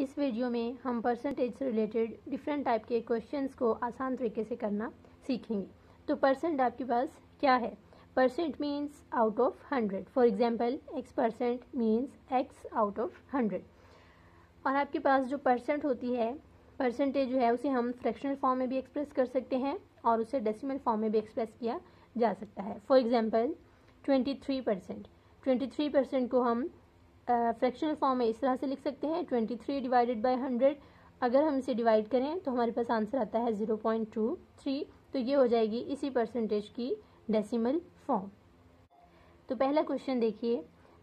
इस वीडियो में हम परसेंटेज से रिलेटेड डिफरेंट टाइप के क्वेश्चंस को आसान तरीके से करना सीखेंगे। तो परसेंट आपके पास क्या है? Percent means out of hundred for example X percent means X out of hundred और आपके पास जो परसेंट होती है परसेंटेज जो है उसे हम फ्रैक्शनल फॉर्म में भी एक्सप्रेस कर सकते हैं और उसे डेसिमल फॉर्म में भी एक्सप्रेस किया जा सकता है। For example twenty three percent twenty three percent को हम फ्रैक्शनल फॉर्म में इस तरह से लिख सकते हैं twenty three divided by hundred अगर हम इसे डिवाइड करें तो हमारे पास आंसर आता है ज़ीरो पॉइंट टू थ्री तो ये हो जाएगी इसी परसेंटेज की डेसिमल फॉर्म तो पहला क्वेश्चन देखिए।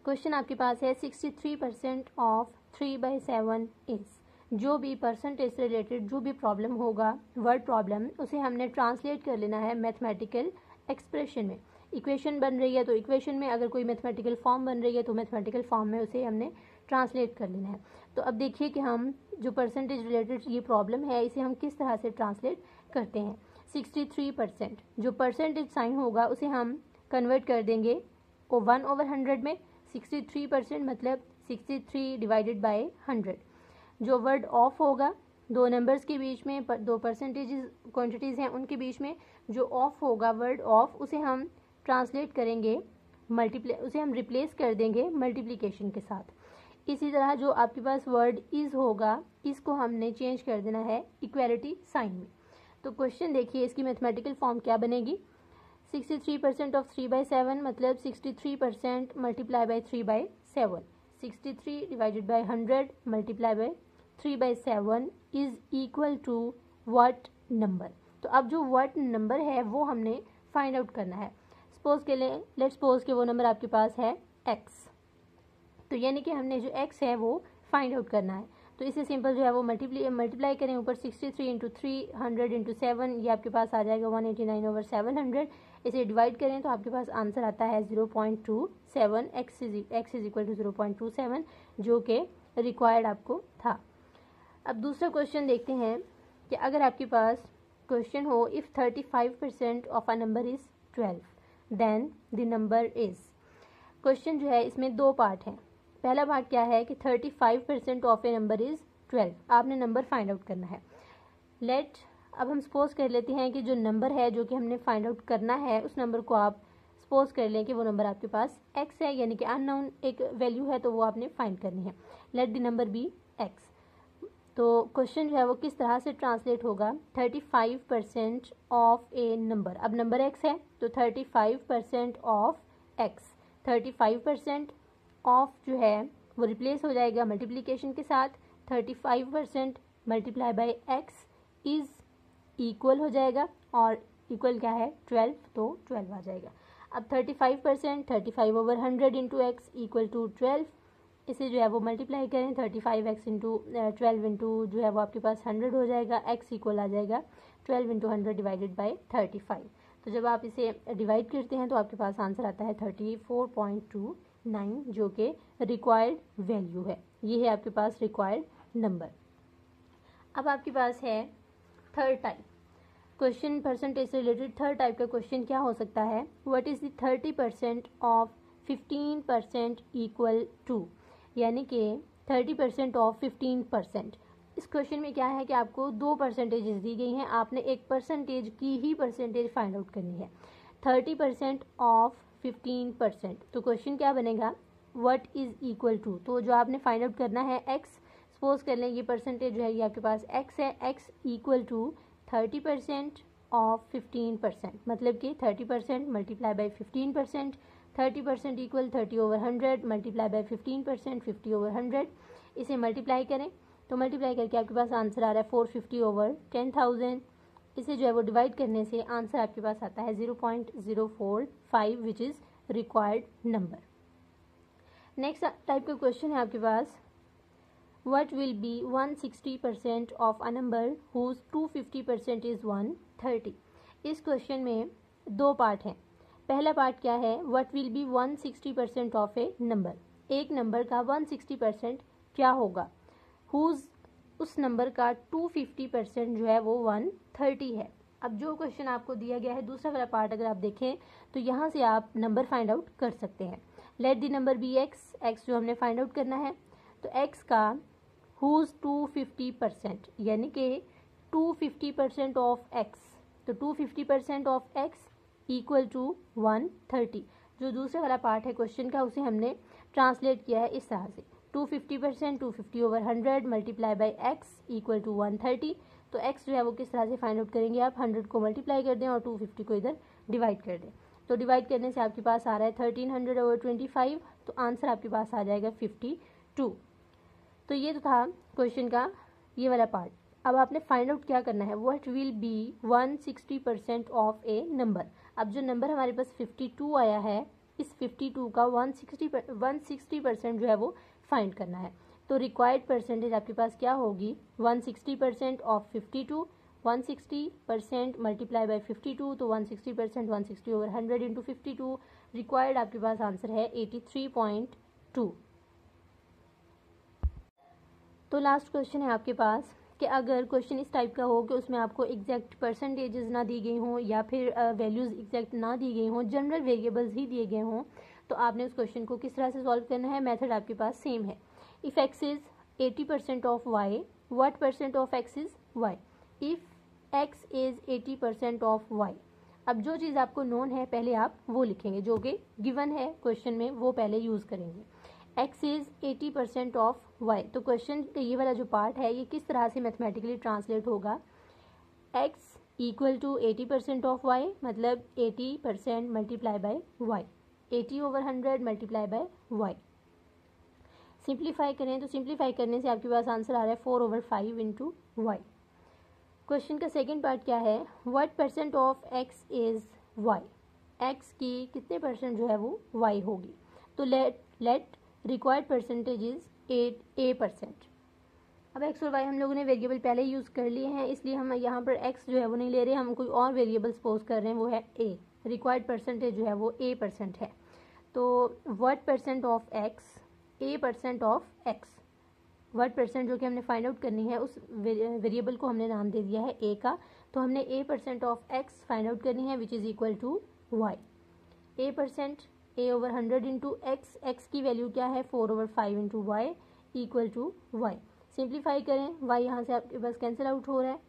क्वेश्चन आपके पास है sixty three percent of three by seven is जो भी परसेंटेज से रिलेटेड जो भी प्रॉब्लम होगा वर्ड प्रॉब्लम उसे हमने ट्रांसलेट कर लेना है मैथमेटिकल एक्सप्रेशन में। इक्वेशन बन रही है तो इक्वेशन में अगर कोई मैथमेटिकल फॉर्म बन रही है तो मैथमेटिकल फॉर्म में उसे हमने ट्रांसलेट कर लेना है। तो अब देखिए कि हम जो परसेंटेज रिलेटेड ये प्रॉब्लम है, इसे हम किस तरह से ट्रांसलेट करते हैं। सिक्सटी थ्री परसेंट जो परसेंटेज साइन होगा, उसे हम कन्वर्ट कर देंगे को वन ओवर हंड्रेड में। सिक्सटी थ्री परसेंट मतलब sixty three divided by hundred जो वर्ड ऑफ़ होगा, दो नंबर्स के बीच में दो परसेंटेज क्वांटिटीज़ हैं उनके बीच में, जो ऑफ़ होगा वर्ड ऑफ़ उसे हम ट्रांसलेट करेंगे मल्टीप्ले उसे हम रिप्लेस कर देंगे मल्टीप्लिकेशन के साथ। इसी तरह जो आपके पास वर्ड इज़ होगा, इसको हमने चेंज कर देना है इक्वेलिटी साइन में। तो क्वेश्चन देखिए, इसकी मैथमेटिकल फॉर्म क्या बनेगी? 63 percent of three by seven मतलब 63 percent multiply by three by seven sixty three divided by hundred multiply by three by seven is equal to what number तो अब जो वट नंबर है, वो हमने फाइंड आउट करना है। सपोज़ के लिए लेट सपोज़ के वो नंबर आपके पास है एक्स तो यानी कि हमने जो एक्स है वो फाइंड आउट करना है। तो इसे सिंपल जो है वो मल्टीप्ली मल्टीप्लाई करें, ऊपर sixty three into three hundred into seven ये आपके पास आ जाएगा one eighty nine over seven hundred इसे डिवाइड करें तो आपके पास आंसर आता है zero point two seven X is X is equal to zero point two seven जो कि रिक्वायर्ड आपको था। अब दूसरा क्वेश्चन देखते हैं कि अगर आपके पास क्वेश्चन हो if thirty five percent of a number is twelve then the number is question जो है, इसमें दो पार्ट हैं। पहला पार्ट क्या है कि thirty five percent of a number is twelve आपने नंबर फाइंड आउट करना है। लेट अब हम सपोज़ कर लेते हैं कि जो नंबर है, जो कि हमने फाइंड आउट करना है, उस नंबर को आप सपोज़ कर लें कि वो नंबर आपके पास एक्स है, यानी कि अननाउन एक वैल्यू है तो वो आपने फाइंड करनी है। Let the number be X तो क्वेश्चन जो है वो किस तरह से ट्रांसलेट होगा? Thirty five percent of a number अब नंबर एक्स है तो thirty five percent of X thirty five percent of जो है, वो रिप्लेस हो जाएगा मल्टीप्लीकेशन के साथ. Thirty five percent multiply by X is equal हो जाएगा और इक्वल क्या है? ट्वेल्व तो ट्वेल्व आ जाएगा. अब thirty five percent thirty five over hundred into X equal to twelve इसे जो है वो मल्टीप्लाई करें thirty five X into twelve into जो है वो आपके पास हंड्रेड हो जाएगा एक्स इक्वल आ जाएगा twelve into hundred divided by thirty five तो जब आप इसे डिवाइड करते हैं तो आपके पास आंसर आता है thirty four point two nine जो कि रिक्वायर्ड वैल्यू है। ये है आपके पास रिक्वायर्ड नंबर अब आपके पास है थर्ड टाइप क्वेश्चन परसेंटेज से रिलेटेड थर्ड टाइप का क्वेश्चन क्या हो सकता है? What is the thirty percent of fifteen percent equal to यानी कि thirty percent of fifteen percent. इस क्वेश्चन में क्या है कि आपको दो परसेंटेजेस दी गई हैं, आपने एक परसेंटेज की ही परसेंटेज फाइंड आउट करनी है। Thirty percent of fifteen percent. तो क्वेश्चन क्या बनेगा? वट इज़ इक्वल टू तो जो आपने फाइंड आउट करना है एक्स सपोज़ कर लें ये परसेंटेज जो है ये आपके पास एक्स है X equal to thirty percent of fifteen percent. मतलब कि thirty percent multiply by fifteen percent. Thirty percent equal thirty over hundred multiply by fifteen percent fifty over hundred इसे मल्टीप्लाई करें। तो मल्टीप्लाई करके आपके पास आंसर आ रहा है four fifty over ten thousand इसे जो है वो डिवाइड करने से आंसर आपके पास आता है zero point zero four five which is required number next type का क्वेश्चन है आपके पास। What will be one sixty percent of a number whose two fifty percent is one thirty इस क्वेश्चन में दो पार्ट हैं। पहला पार्ट क्या है? What will be 160 percent of a number एक नंबर का 160 परसेंट क्या होगा? हुज उस नंबर का 250 परसेंट जो है वो 130 है। अब जो क्वेश्चन आपको दिया गया है, दूसरा वाला पार्ट अगर आप देखें तो यहाँ से आप नंबर फाइंड आउट कर सकते हैं। Let the number be X X जो हमने फाइंड आउट करना है तो एक्स का हुज टू फिफ्टी परसेंट यानी कि two fifty percent of x तो two fifty percent of x equal to one thirty जो दूसरे वाला पार्ट है क्वेश्चन का, उसे हमने ट्रांसलेट किया है इस तरह से। Two fifty percent two fifty over hundred multiply by x equal to one thirty तो एक्स जो है वो किस तरह से फाइंड आउट करेंगे आप? हंड्रेड को मल्टीप्लाई कर दें और टू फिफ्टी को इधर डिवाइड कर दें। तो डिवाइड करने से आपके पास आ रहा है thirteen hundred over twenty five तो आंसर आपके पास आ जाएगा फिफ्टी टू तो ये तो था क्वेश्चन का, ये वाला पार्ट अब आपने फाइंड आउट क्या करना है? What will be one sixty percent of a number अब जो नंबर हमारे पास फिफ्टी टू आया है, इस फिफ्टी टू का one sixty one sixty percent जो है वो फाइंड करना है। तो रिक्वायर्ड परसेंटेज आपके पास क्या होगी? One sixty percent of fifty two one sixty percent multiply by fifty two तो one sixty percent one sixty over hundred into fifty two required आपके पास आंसर है एटी थ्री पॉइंट टू तो last question है आपके पास। कि अगर question इस टाइप का हो कि उसमें आपको एग्जैक्ट परसेंटेजेस ना दी गई हों या फिर वैल्यूज़ एग्जैक्ट ना दी गई हों जनरल वेरिएबल्स ही दिए गए हों तो आपने उस क्वेश्चन को किस तरह से सॉल्व करना है? मेथड आपके पास सेम है। If x is eighty percent of y what percent of x is y if x is eighty percent of y अब जो चीज़ आपको नोन है, पहले आप वो लिखेंगे, जो कि गिवन है क्वेश्चन में, वो पहले यूज़ करेंगे। X is eighty percent of y तो क्वेश्चन का ये वाला जो पार्ट है, ये किस तरह से मैथमेटिकली ट्रांसलेट होगा? X equal to eighty percent of y मतलब eighty percent multiply by y eighty over hundred multiply by y simplify करें तो सिंप्लीफाई करने से आपके पास आंसर आ रहा है four over five into y question का सेकेंड पार्ट क्या है? What percent of x is y x की कितने परसेंट जो है वो वाई होगी? तो let let required percentage is at a percent. अब एक्स और वाई हम लोगों ने वेरिएबल पहले यूज़ कर लिए हैं, इसलिए हम यहाँ पर एक्स जो है वो नहीं ले रहे, हम कोई और वेरिएबल सपोज़ कर रहे हैं, वो है ए रिक्वायर्ड परसेंटेज जो है वो ए परसेंट है। तो what percent of x a percent of x what percent जो कि हमने फाइंड आउट करनी है, उस वेरिएबल को हमने नाम दे दिया है ए का। तो हमने a percent of x find out करनी है which is equal to y a percent a over hundred into x x की वैल्यू क्या है? Four over five into y equal to y simplify करें। वाई यहाँ से आपके पास कैंसिल आउट हो रहा है।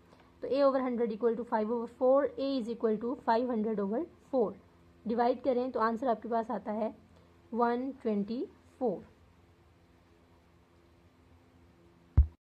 तो a over hundred equal to five over four a is equal to five hundred over four divide करें तो आंसर आपके पास आता है वन ट्वेंटी फोर